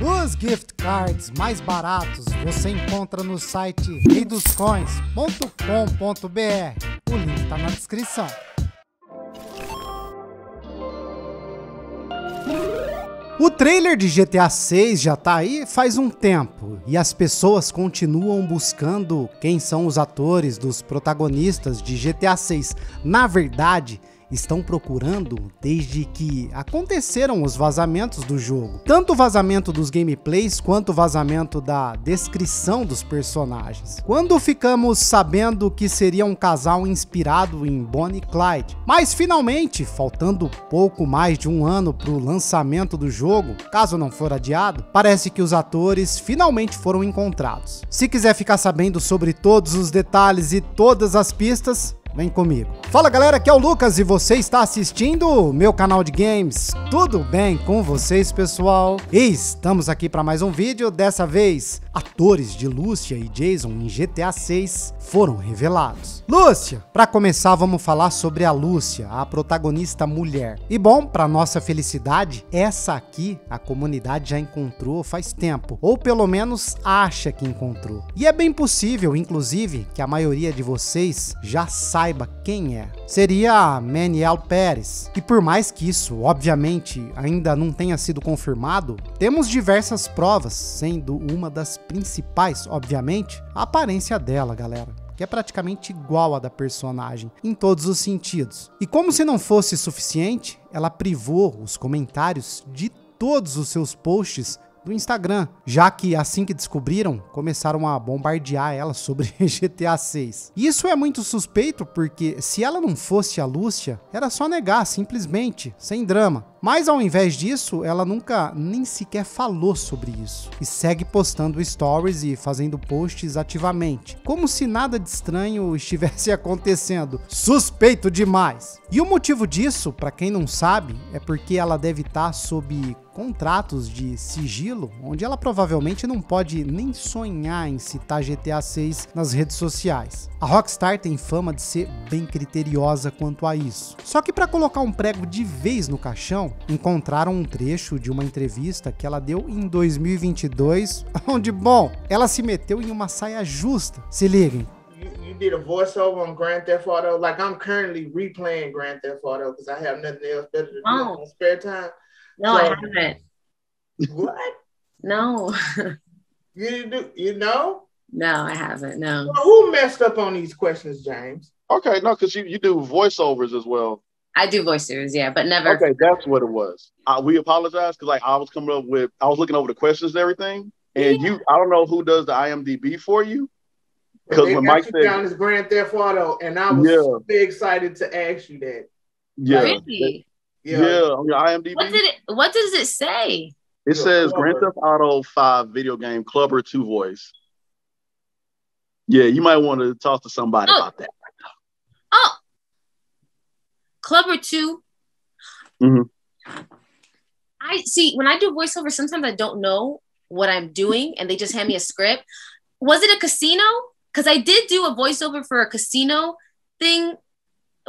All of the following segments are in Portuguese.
Os gift cards mais baratos você encontra no site reidoscoins.com.br. O link está na descrição. O trailer de GTA 6 já tá aí faz um tempo e as pessoas continuam buscando quem são os atores dos protagonistas de GTA 6. Na verdade, estão procurando desde que aconteceram os vazamentos do jogo. Tanto o vazamento dos gameplays quanto o vazamento da descrição dos personagens. Quando ficamos sabendo que seria um casal inspirado em Bonnie e Clyde. Mas finalmente, faltando pouco mais de um ano para o lançamento do jogo, caso não for adiado, parece que os atores finalmente foram encontrados. Se quiser ficar sabendo sobre todos os detalhes e todas as pistas, Vem comigo. Fala galera, aqui é o Lucas e você está assistindo meu canal de games. Tudo bem com vocês, pessoal? E estamos aqui para mais um vídeo. Dessa vez, atores de Lúcia e Jason em GTA 6 foram revelados. Lúcia, para começar, vamos falar sobre a Lúcia, a protagonista mulher. E bom, para nossa felicidade, essa aqui a comunidade já encontrou faz tempo, ou pelo menos acha que encontrou. E é bem possível, inclusive, que a maioria de vocês já saiba saiba quem é. Seria Maniel Pérez. E por mais que isso, obviamente, ainda não tenha sido confirmado, temos diversas provas, sendo uma das principais, obviamente, a aparência dela, galera que é praticamente igual à da personagem, em todos os sentidos. E como se não fosse suficiente, ela privou os comentários de todos os seus posts do Instagram, já que assim que descobriram, começaram a bombardear ela sobre GTA 6. Isso é muito suspeito porque se ela não fosse a Lúcia, era só negar, simplesmente, sem drama. Mas ao invés disso, ela nunca nem sequer falou sobre isso e segue postando stories e fazendo posts ativamente, como se nada de estranho estivesse acontecendo. Suspeito demais. E o motivo disso, para quem não sabe, é porque ela deve estar sob contratos de sigilo, onde ela provavelmente não pode nem sonhar em citar GTA 6 nas redes sociais. A Rockstar tem fama de ser bem criteriosa quanto a isso. Só que para colocar um prego de vez no caixão, encontraram um trecho de uma entrevista que ela deu em 2022, onde, bom, ela se meteu em uma saia justa. Se liguem, you did a voiceover on Grand Theft Auto. Like I'm currently replaying Grand Theft Auto because I have nothing else better to do oh. in spare time. No, so, I haven't. What? No. you didn't do you know? No, I haven't. No. Well, who messed up on these questions, James? Okay, no, because you, you do voiceovers as well. I do voiceovers, yeah, but never. Okay, that's what it was. Uh, we apologize because like I was coming up with, I was looking over the questions and everything, and yeah. you, I don't know who does the IMDb for you. Because when Mike said down this Grand Theft Auto, and I was yeah. super excited to ask you that. Yeah, really? yeah, yeah, on your IMDb. What did it? What does it say? It says Grand Theft Auto 5 video game Clubber 2 voice. Yeah, you might want to talk to somebody oh. about that. Clubber 2. Mm-hmm. I see when I do voiceover, sometimes I don't know what I'm doing and they just hand me a script. Was it a casino? Because I did do a voiceover for a casino thing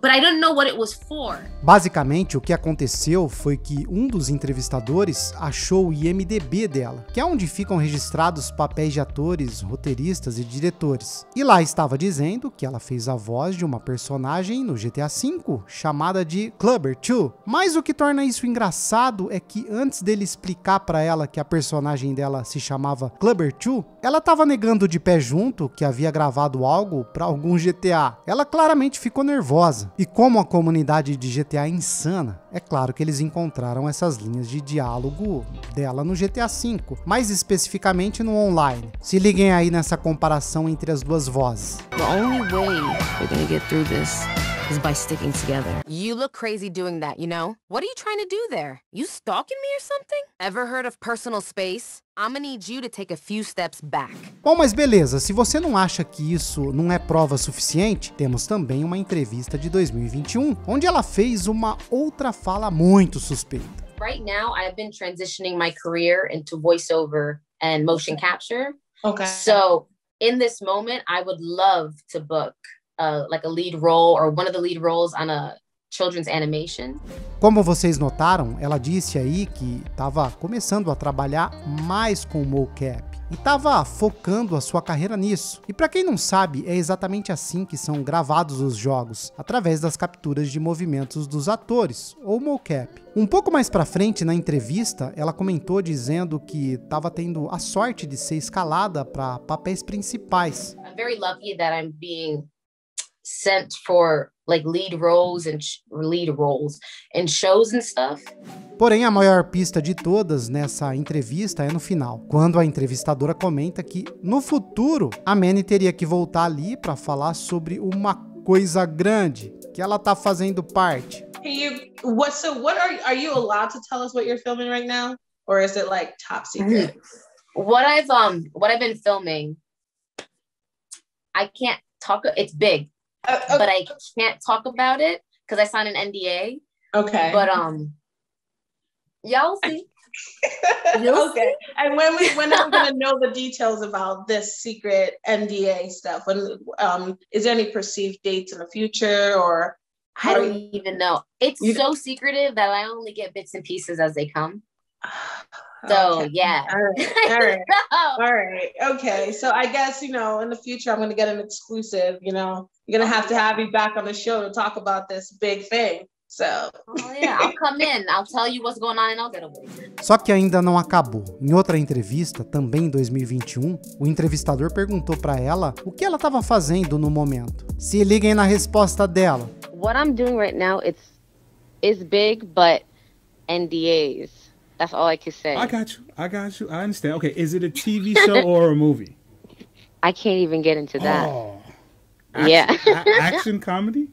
but I don't know what it was for. Basicamente, o que aconteceu foi que um dos entrevistadores achou o IMDb dela, que é onde ficam registrados papéis de atores, roteiristas e diretores. E lá estava dizendo que ela fez a voz de uma personagem no GTA V chamada de Clubber 2. Mas o que torna isso engraçado é que antes dele explicar para ela que a personagem dela se chamava Clubber 2, ela estava negando de pé junto que havia gravado algo para algum GTA. Ela claramente ficou nervosa casa. E como a comunidade de GTA é insana, é claro que eles encontraram essas linhas de diálogo dela no GTA V, mais especificamente no online. Se liguem aí nessa comparação entre as duas vozes. The only way we're gonna get through this is by sticking together. You look crazy doing that, you know? What are you trying to do there? You stalking me or something? Ever heard of personal space? I'm gonna need you to take a few steps back. Bom, mas beleza, se você não acha que isso não é prova suficiente, temos também uma entrevista de 2021, onde ela fez uma outra fala muito suspeita. Right now, I've been transitioning my career into voiceover and motion capture. Okay. So, in this moment, I would love to book uh, like a lead role or one of the lead roles on a children's animation. Como vocês notaram, ela disse aí que estava começando a trabalhar mais com mocap e estava focando a sua carreira nisso. E para quem não sabe, é exatamente assim que são gravados os jogos, através das capturas de movimentos dos atores, ou mocap. Um pouco mais para frente na entrevista, ela comentou dizendo que estava tendo a sorte de ser escalada para papéis principais. I'm very lucky that I'm being sent for like lead roles and lead roles and shows and stuff. Porém, a maior pista de todas nessa entrevista é no final, quando a entrevistadora comenta que no futuro a Manny teria que voltar ali para falar sobre uma coisa grande que ela tá fazendo parte. You, what so what are are you allowed to tell us what you're filming right now or is it like top secret? What I've um what I've been filming I can't talk it's big. Uh, okay. But I can't talk about it because I signed an NDA. Okay. But um, y'all see. You'll okay. See. And when we when I'm gonna know the details about this secret NDA stuff? When um is there any perceived dates in the future or I don't even know. It's you, so secretive that I only get bits and pieces as they come. So okay. yeah. All right. All right. All right. Okay. So I guess you know in the future I'm gonna get an exclusive, you know, you're gonna have to have me back on the show to talk about this big thing. So. Oh, yeah, I'll come in. I'll tell you what's going on and I'll get away. Só que ainda não acabou. Em outra entrevista, também em 2021, o entrevistador perguntou para ela o que ela estava fazendo no momento. Se liguem na resposta dela. What I'm doing right now it's is big, but NDAs. That's all I can say. I got you. I got you. I understand. Okay, is it a TV show or a movie? I can't even get into that. Oh. Action, yeah. a- action comedy.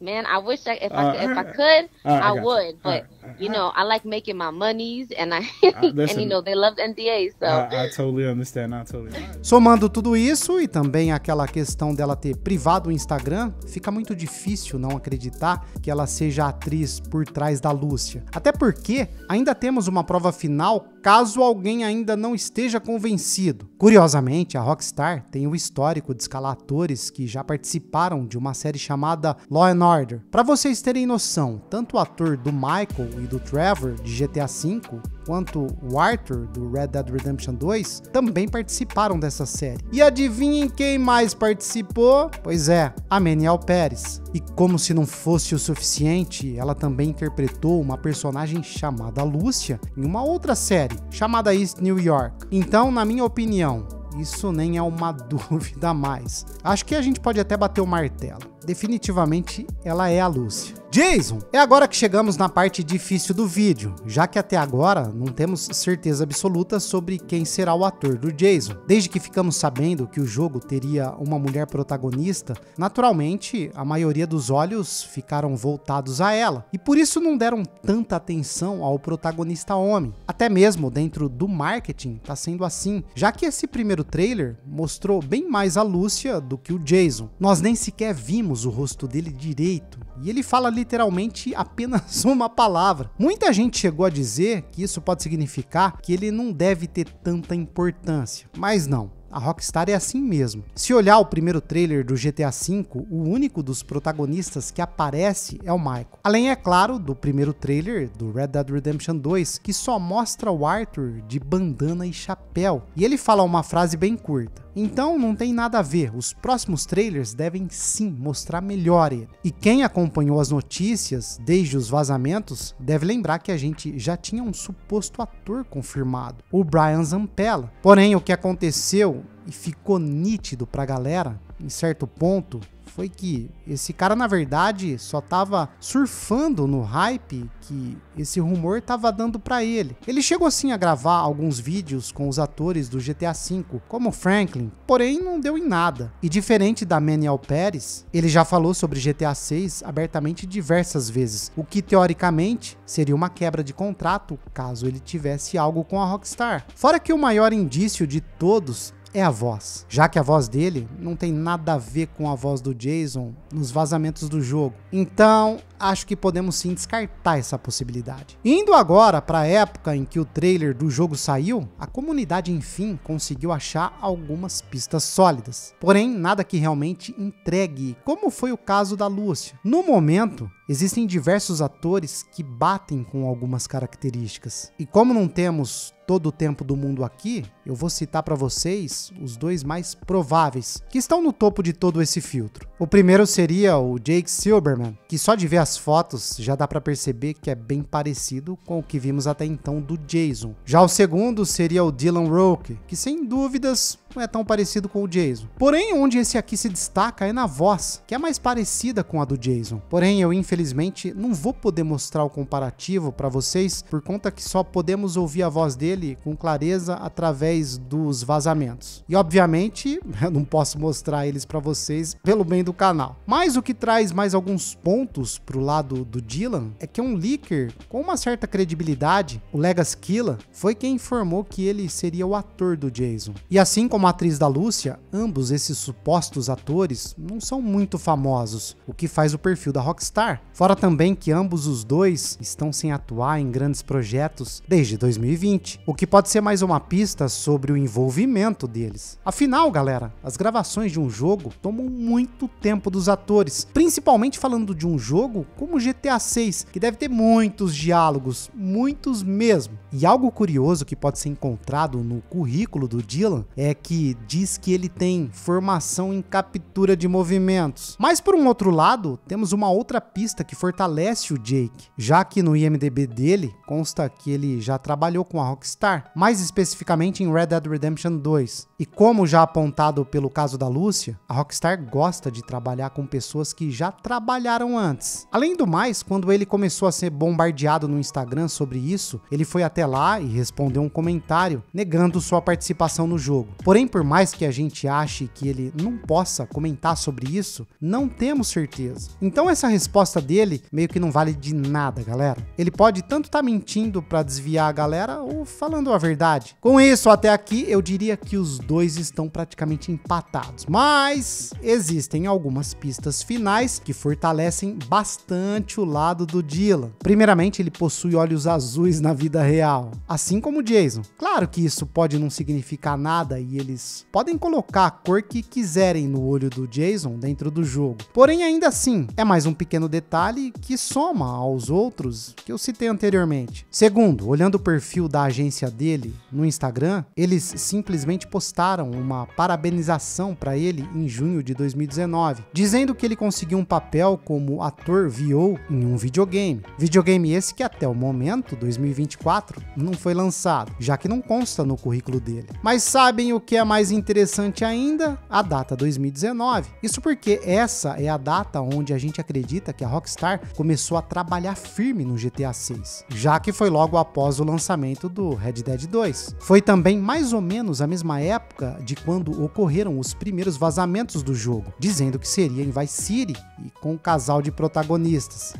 Man, I wish I, if I uh, could, if I could, right, I, I would. But right. You know, I like making my monies, and I uh, listen, and you know they love NDAs. So I, I totally understand. I totally. Somando tudo isso e também aquela questão dela ter privado o Instagram, fica muito difícil não acreditar que ela seja a atriz por trás da Lúcia. Até porque ainda temos uma prova final caso alguém ainda não esteja convencido. Curiosamente, a Rockstar tem o histórico de escalar atores que já participaram de uma série chamada Law and Order. Para vocês terem noção, tanto o ator do Michael e do Trevor de GTA V, quanto o Arthur do Red Dead Redemption 2 também participaram dessa série. E adivinhem quem mais participou? Pois é, a Meniel Pérez. E como se não fosse o suficiente, ela também interpretou uma personagem chamada Lúcia em uma outra série, chamada East New York. Então, na minha opinião, isso nem é uma dúvida a mais. Acho que a gente pode até bater o martelo definitivamente ela é a Lúcia. Jason, é agora que chegamos na parte difícil do vídeo, já que até agora não temos certeza absoluta sobre quem será o ator do Jason. Desde que ficamos sabendo que o jogo teria uma mulher protagonista, naturalmente a maioria dos olhos ficaram voltados a ela, e por isso não deram tanta atenção ao protagonista homem. Até mesmo dentro do marketing tá sendo assim, já que esse primeiro trailer mostrou bem mais a Lúcia do que o Jason. Nós nem sequer vimos o rosto dele direito, e ele fala literalmente apenas uma palavra. Muita gente chegou a dizer que isso pode significar que ele não deve ter tanta importância, mas não. A Rockstar é assim mesmo. Se olhar o primeiro trailer do GTA V, o único dos protagonistas que aparece é o Michael. Além, é claro, do primeiro trailer do Red Dead Redemption 2, que só mostra o Arthur de bandana e chapéu. E ele fala uma frase bem curta. Então não tem nada a ver, os próximos trailers devem sim mostrar melhor ele. E quem acompanhou as notícias desde os vazamentos deve lembrar que a gente já tinha um suposto ator confirmado, o Brian Zampella. Porém, o que aconteceu e ficou nítido pra galera, em certo ponto, foi que esse cara, na verdade, só tava surfando no hype que esse rumor tava dando para ele. Ele chegou assim a gravar alguns vídeos com os atores do GTA V, como Franklin, porém não deu em nada. E diferente da Maniel Pérez, ele já falou sobre GTA 6 abertamente diversas vezes, o que teoricamente seria uma quebra de contrato caso ele tivesse algo com a Rockstar. Fora que o maior indício de todos é a voz, já que a voz dele não tem nada a ver com a voz do Jason nos vazamentos do jogo. Então, acho que podemos sim descartar essa possibilidade. Indo agora para a época em que o trailer do jogo saiu, a comunidade enfim conseguiu achar algumas pistas sólidas. Porém, nada que realmente entregue, como foi o caso da Lúcia. No momento, existem diversos atores que batem com algumas características. E como não temos todo o tempo do mundo aqui, eu vou citar para vocês os dois mais prováveis, que estão no topo de todo esse filtro. O primeiro seria o Jake Silberman, que só de ver as fotos já dá para perceber que é bem parecido com o que vimos até então do Jason. Já o segundo seria o Dylan Roque, que sem dúvidas não é tão parecido com o Jason. Porém, onde esse aqui se destaca é na voz, que é mais parecida com a do Jason. Porém, eu infelizmente não vou poder mostrar o comparativo para vocês por conta que só podemos ouvir a voz dele com clareza através dos vazamentos. E obviamente, eu não posso mostrar eles para vocês pelo bem do canal. Mas o que traz mais alguns pontos pro lado do Dylan é que um leaker com uma certa credibilidade, o Legas Killa, foi quem informou que ele seria o ator do Jason. E assim como a atriz da Lúcia, ambos esses supostos atores não são muito famosos, o que faz o perfil da Rockstar. Fora também que ambos os dois estão sem atuar em grandes projetos desde 2020, o que pode ser mais uma pista sobre o envolvimento deles. Afinal, galera, as gravações de um jogo tomam muito tempo dos atores, principalmente falando de um jogo como GTA 6, que deve ter muitos diálogos, muitos mesmo. E algo curioso que pode ser encontrado no currículo do Dylan é que diz que ele tem formação em captura de movimentos. Mas por um outro lado, temos uma outra pista que fortalece o Jake, já que no IMDb dele consta que ele já trabalhou com a Rockstar, mais especificamente em Red Dead Redemption 2. E como já apontado pelo caso da Lúcia, a Rockstar gosta de trabalhar com pessoas que já trabalharam antes. Além do mais, quando ele começou a ser bombardeado no Instagram sobre isso, ele foi até lá e respondeu um comentário negando sua participação no jogo. Porém, por mais que a gente ache que ele não possa comentar sobre isso, não temos certeza. Então essa resposta dele meio que não vale de nada, galera. Ele pode tanto estar tá mentindo para desviar a galera ou falando a verdade. Com isso, até aqui eu diria que os dois estão praticamente empatados, mas existem algumas pistas finais que fortalecem bastante o lado do Dylan. Primeiramente, ele possui olhos azuis na vida real, assim como o Jason. Claro que isso pode não significar nada e ele eles podem colocar a cor que quiserem no olho do Jason dentro do jogo. Porém, ainda assim, é mais um pequeno detalhe que soma aos outros que eu citei anteriormente. Segundo, olhando o perfil da agência dele no Instagram, eles simplesmente postaram uma parabenização para ele em junho de 2019, dizendo que ele conseguiu um papel como ator VO em um videogame. Videogame esse que até o momento, 2024, não foi lançado, já que não consta no currículo dele. Mas sabem o que é mais interessante ainda, a data 2019. Isso porque essa é a data onde a gente acredita que a Rockstar começou a trabalhar firme no GTA 6, já que foi logo após o lançamento do Red Dead 2. Foi também mais ou menos a mesma época de quando ocorreram os primeiros vazamentos do jogo, dizendo que seria em Vice City e com um casal de protagonistas.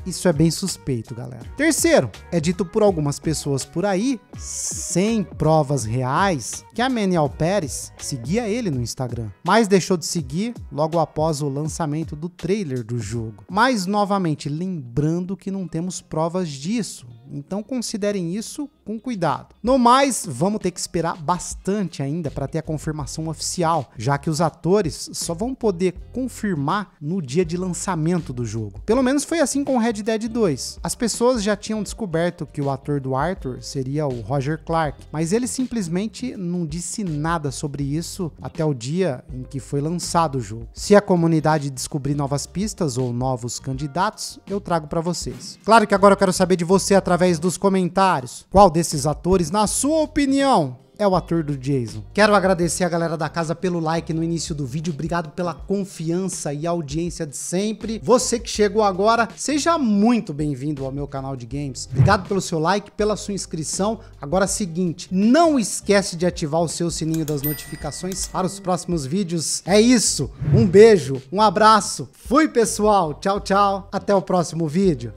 Isso é bem suspeito, galera. Terceiro, é dito por algumas pessoas por aí, sem provas reais, que a Maniel Pérez seguia ele no Instagram, mas deixou de seguir logo após o lançamento do trailer do jogo. Mas novamente, lembrando que não temos provas disso, então considerem isso com cuidado. No mais, vamos ter que esperar bastante ainda para ter a confirmação oficial, já que os atores só vão poder confirmar no dia de lançamento do jogo. Pelo menos foi assim com Red Dead 2. As pessoas já tinham descoberto que o ator do Arthur seria o Roger Clark, mas ele simplesmente não disse nada sobre isso até o dia em que foi lançado o jogo. Se a comunidade descobrir novas pistas ou novos candidatos, eu trago para vocês. Claro que agora eu quero saber de você através dos comentários. Qual desses atores, na sua opinião, é o ator do Jason. Quero agradecer a galera da casa pelo like no início do vídeo. Obrigado pela confiança e audiência de sempre. Você que chegou agora, seja muito bem-vindo ao meu canal de games. Obrigado pelo seu like, pela sua inscrição. Agora é seguinte, não esquece de ativar o seu sininho das notificações para os próximos vídeos. É isso. Um beijo, um abraço. Fui, pessoal. Tchau, tchau. Até o próximo vídeo.